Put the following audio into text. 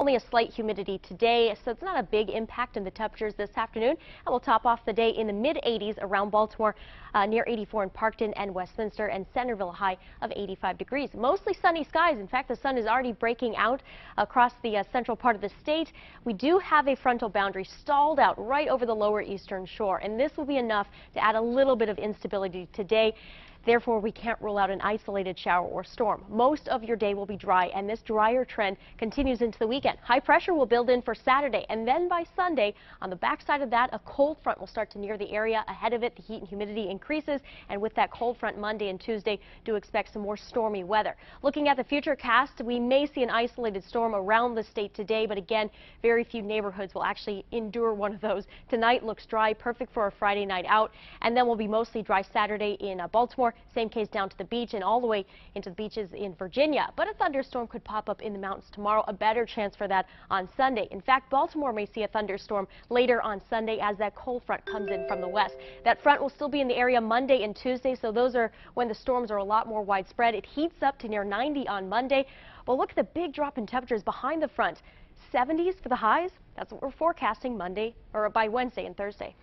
Only a slight humidity today, so it's not a big impact in the temperatures this afternoon. And we'll top off the day in the mid 80s around Baltimore, uh, near 84 in Parkton and Westminster, and Centreville high of 85 degrees. Mostly sunny skies. In fact, the sun is already breaking out across the uh, central part of the state. We do have a frontal boundary stalled out right over the lower eastern shore, and this will be enough to add a little bit of instability today. Therefore, we can't rule out an isolated shower or storm. Most of your day will be dry, and this drier trend continues into the weekend. High pressure will build in for Saturday, and then by Sunday, on the backside of that, a cold front will start to near the area. Ahead of it, the heat and humidity increases, and with that cold front Monday and Tuesday, do expect some more stormy weather. Looking at the future cast, we may see an isolated storm around the state today, but again, very few neighborhoods will actually endure one of those. Tonight looks dry, perfect for a Friday night out, and then we'll be mostly dry Saturday in uh, Baltimore same case down to the beach and all the way into the beaches in Virginia. But a thunderstorm could pop up in the mountains tomorrow. A better chance for that on Sunday. In fact, Baltimore may see a thunderstorm later on Sunday as that cold front comes in from the west. That front will still be in the area Monday and Tuesday, so those are when the storms are a lot more widespread. It heats up to near 90 on Monday. Well, look at the big drop in temperatures behind the front. 70s for the highs. That's what we're forecasting Monday or by Wednesday and Thursday.